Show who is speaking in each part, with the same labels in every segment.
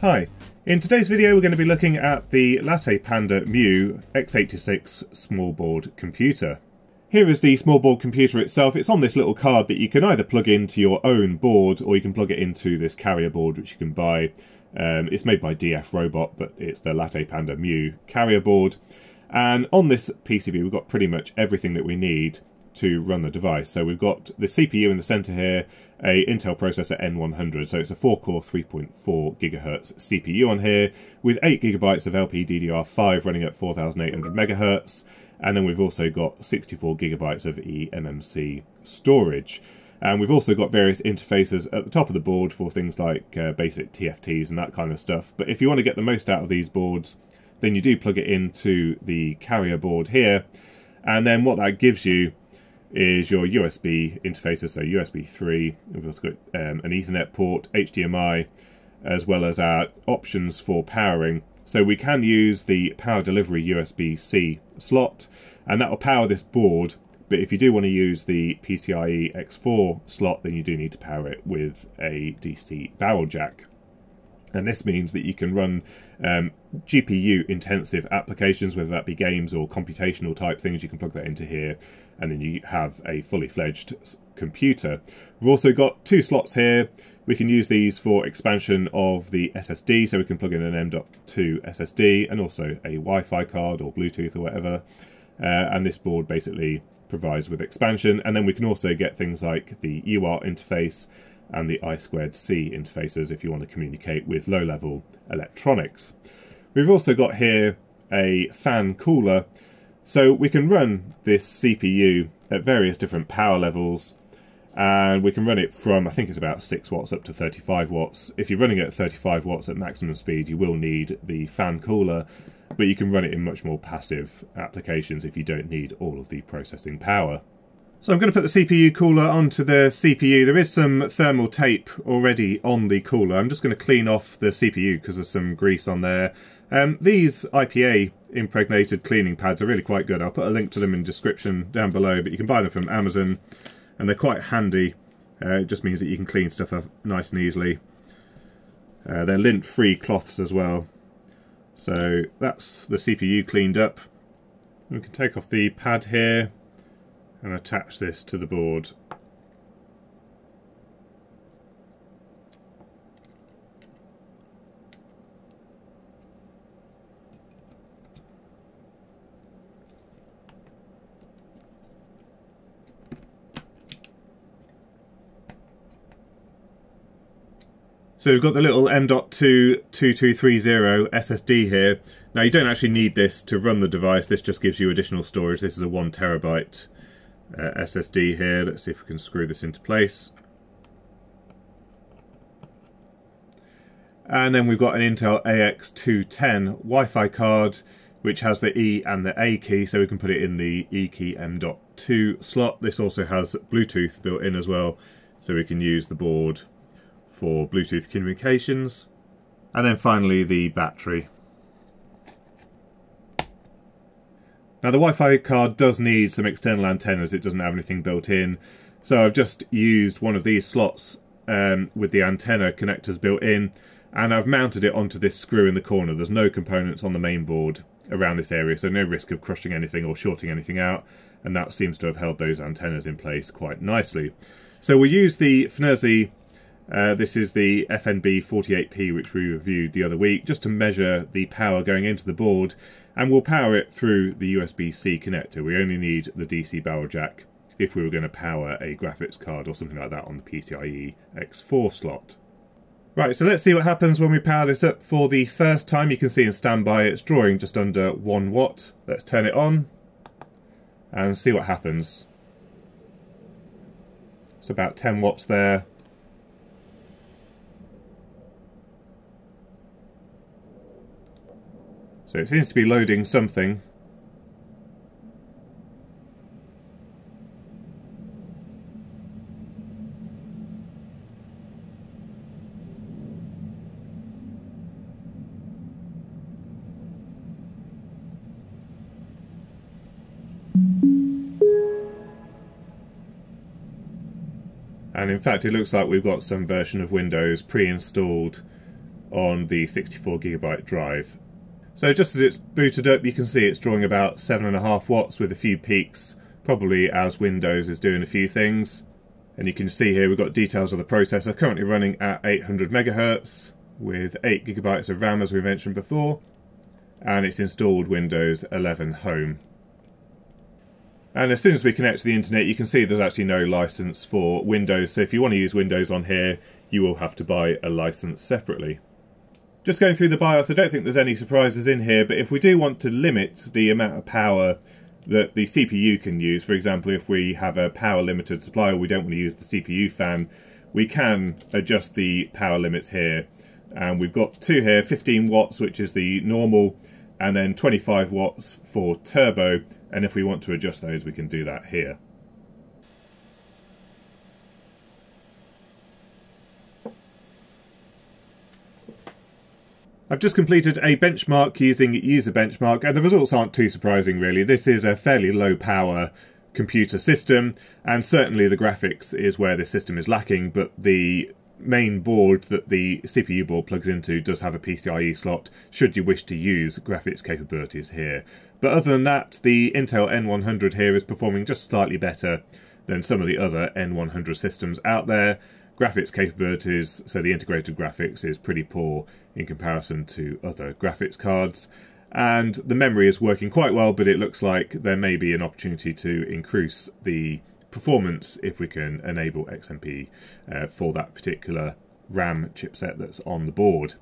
Speaker 1: Hi, in today's video we're going to be looking at the LattePanda Mu x86 small board computer. Here is the small board computer itself. It's on this little card that you can either plug into your own board or you can plug it into this carrier board which you can buy. Um, it's made by DFRobot but it's the LattePanda Mu carrier board. And on this PCB we've got pretty much everything that we need to run the device. So we've got the CPU in the center here, a Intel processor N100, so it's a 4-core 3.4 gigahertz CPU on here, with 8 gigabytes of LPDDR5 running at 4800 megahertz, and then we've also got 64 gigabytes of eMMC storage. And we've also got various interfaces at the top of the board for things like uh, basic TFTs and that kind of stuff. But if you want to get the most out of these boards, then you do plug it into the carrier board here. And then what that gives you is your USB interfaces, so USB 3, we've also got um, an Ethernet port, HDMI, as well as our options for powering. So we can use the power delivery USB-C slot, and that will power this board, but if you do want to use the PCIe X4 slot, then you do need to power it with a DC barrel jack. And this means that you can run um, GPU intensive applications, whether that be games or computational type things, you can plug that into here and then you have a fully fledged computer. We've also got two slots here. We can use these for expansion of the SSD, so we can plug in an M.2 SSD and also a Wi-Fi card or Bluetooth or whatever. Uh, and this board basically provides with expansion. And then we can also get things like the UART interface and the I2C interfaces if you want to communicate with low-level electronics. We've also got here a fan cooler, so we can run this CPU at various different power levels and we can run it from, I think it's about 6 watts up to 35 watts. If you're running it at 35 watts at maximum speed, you will need the fan cooler, but you can run it in much more passive applications if you don't need all of the processing power. So I'm going to put the CPU cooler onto the CPU. There is some thermal tape already on the cooler. I'm just going to clean off the CPU because there's some grease on there. Um, these IPA impregnated cleaning pads are really quite good. I'll put a link to them in description down below, but you can buy them from Amazon and they're quite handy. Uh, it just means that you can clean stuff up nice and easily. Uh, they're lint-free cloths as well. So that's the CPU cleaned up. We can take off the pad here and attach this to the board. So we've got the little M.2 2230 SSD here. Now you don't actually need this to run the device, this just gives you additional storage. This is a one terabyte uh, SSD here. Let's see if we can screw this into place. And then we've got an Intel AX210 Wi-Fi card which has the E and the A key so we can put it in the E key M.2 slot. This also has Bluetooth built in as well so we can use the board for Bluetooth communications. And then finally the battery. Now the Wi-Fi card does need some external antennas, it doesn't have anything built in. So I've just used one of these slots um, with the antenna connectors built in and I've mounted it onto this screw in the corner. There's no components on the main board around this area, so no risk of crushing anything or shorting anything out, and that seems to have held those antennas in place quite nicely. So we'll use the FNIRSI uh, this is the FNB 48P which we reviewed the other week just to measure the power going into the board and we'll power it through the USB-C connector. We only need the DC barrel jack if we were going to power a graphics card or something like that on the PCIe X4 slot. Right, so let's see what happens when we power this up for the first time. You can see in standby it's drawing just under 1 watt. Let's turn it on and see what happens. It's about 10 watts there. So it seems to be loading something. And in fact it looks like we've got some version of Windows pre-installed on the 64GB drive. So just as it's booted up, you can see it's drawing about 7.5 watts with a few peaks, probably as Windows is doing a few things. And you can see here we've got details of the processor currently running at 800 megahertz with 8 gigabytes of RAM as we mentioned before. And it's installed Windows 11 Home. And as soon as we connect to the internet, you can see there's actually no license for Windows. So if you want to use Windows on here, you will have to buy a license separately. Just going through the BIOS, I don't think there's any surprises in here, but if we do want to limit the amount of power that the CPU can use, for example, if we have a power limited supply or we don't want to use the CPU fan, we can adjust the power limits here. And we've got two here, 15 watts, which is the normal, and then 25 watts for turbo. And if we want to adjust those, we can do that here. I've just completed a benchmark using user benchmark and the results aren't too surprising really. This is a fairly low power computer system and certainly the graphics is where this system is lacking but the main board that the CPU board plugs into does have a PCIe slot should you wish to use graphics capabilities here. But other than that the Intel N100 here is performing just slightly better than some of the other N100 systems out there graphics capabilities, so the integrated graphics is pretty poor in comparison to other graphics cards. And the memory is working quite well, but it looks like there may be an opportunity to increase the performance if we can enable XMP uh, for that particular RAM chipset that's on the board.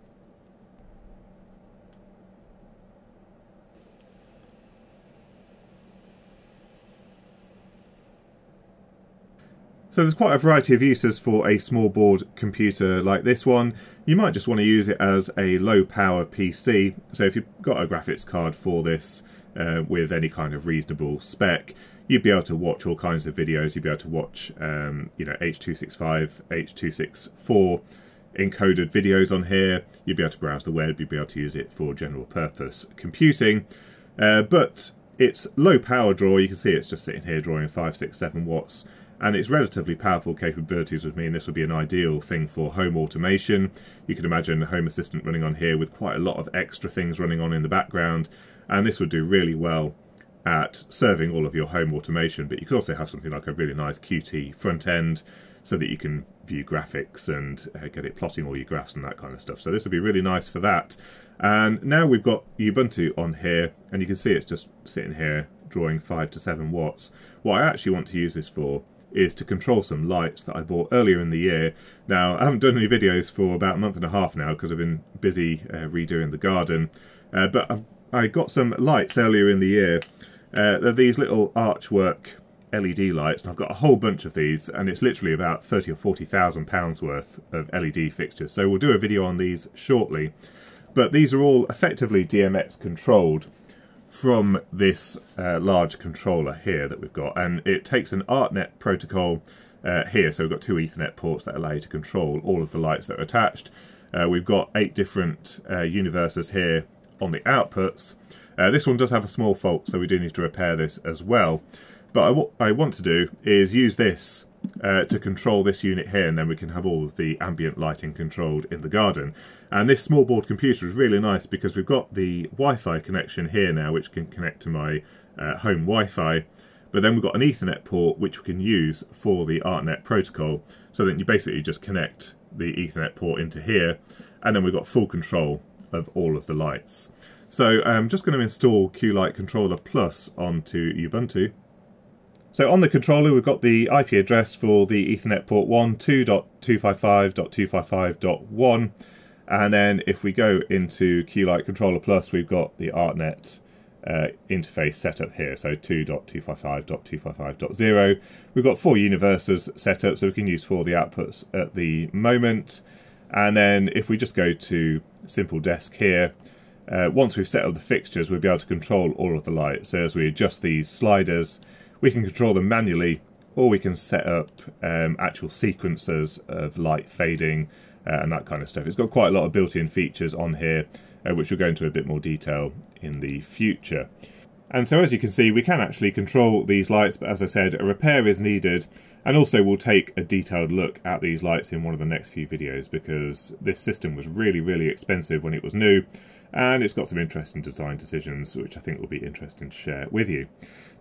Speaker 1: So there's quite a variety of uses for a small board computer like this one. You might just want to use it as a low power PC. So if you've got a graphics card for this uh, with any kind of reasonable spec, you'd be able to watch all kinds of videos. You'd be able to watch, um, you know, H.265, H.264 encoded videos on here. You'd be able to browse the web. You'd be able to use it for general purpose computing. Uh, but it's low power draw. You can see it's just sitting here drawing 5, 6, 7 watts and its relatively powerful capabilities would mean this would be an ideal thing for home automation. You could imagine a Home Assistant running on here with quite a lot of extra things running on in the background, and this would do really well at serving all of your home automation, but you could also have something like a really nice Qt front end so that you can view graphics and uh, get it plotting all your graphs and that kind of stuff. So this would be really nice for that. And now we've got Ubuntu on here, and you can see it's just sitting here drawing 5 to 7 watts. What I actually want to use this for is to control some lights that I bought earlier in the year. Now, I haven't done any videos for about a month and a half now because I've been busy uh, redoing the garden, uh, but I've, I got some lights earlier in the year. Uh, they're these little archwork LED lights, and I've got a whole bunch of these, and it's literally about thirty or forty thousand pounds worth of LED fixtures. So we'll do a video on these shortly. But these are all effectively DMX controlled from this uh, large controller here that we've got and it takes an ArtNet protocol uh, here. So we've got two Ethernet ports that allow you to control all of the lights that are attached. Uh, we've got eight different uh, universes here on the outputs. Uh, this one does have a small fault so we do need to repair this as well. But I, I want to do is use this uh, to control this unit here and then we can have all of the ambient lighting controlled in the garden. And this small board computer is really nice because we've got the Wi-Fi connection here now which can connect to my uh, home Wi-Fi but then we've got an Ethernet port which we can use for the ArtNet protocol so then you basically just connect the Ethernet port into here and then we've got full control of all of the lights. So I'm just going to install Q Light Controller Plus onto Ubuntu so on the controller we've got the IP address for the Ethernet port 1, 2.255.255.1 and then if we go into Q Light Controller Plus we've got the ArtNet uh, interface set up here, so 2.255.255.0. We've got four universes set up so we can use four of the outputs at the moment and then if we just go to Simple Desk here uh, once we've set up the fixtures we'll be able to control all of the lights. So as we adjust these sliders we can control them manually or we can set up um, actual sequences of light fading uh, and that kind of stuff. It's got quite a lot of built-in features on here uh, which we'll go into a bit more detail in the future. And so as you can see, we can actually control these lights, but as I said, a repair is needed. And also we'll take a detailed look at these lights in one of the next few videos because this system was really, really expensive when it was new. And it's got some interesting design decisions, which I think will be interesting to share with you.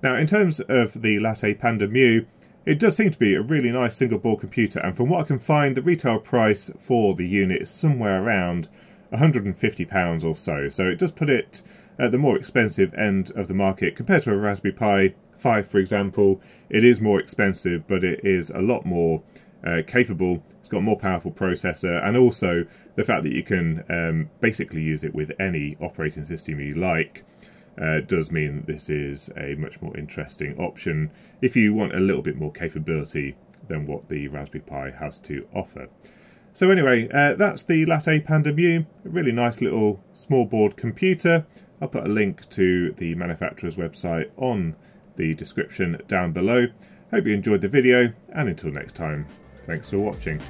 Speaker 1: Now, in terms of the LattePanda Mu, it does seem to be a really nice single board computer. And from what I can find, the retail price for the unit is somewhere around £150 or so. So it does put it at the more expensive end of the market compared to a Raspberry Pi 5, for example. It is more expensive, but it is a lot more uh, capable. It's got a more powerful processor, and also the fact that you can um, basically use it with any operating system you like. Uh, does mean that this is a much more interesting option if you want a little bit more capability than what the Raspberry Pi has to offer. So anyway, uh, that's the LattePanda Mu, a really nice little small board computer. I'll put a link to the manufacturer's website on the description down below. Hope you enjoyed the video, and until next time, thanks for watching.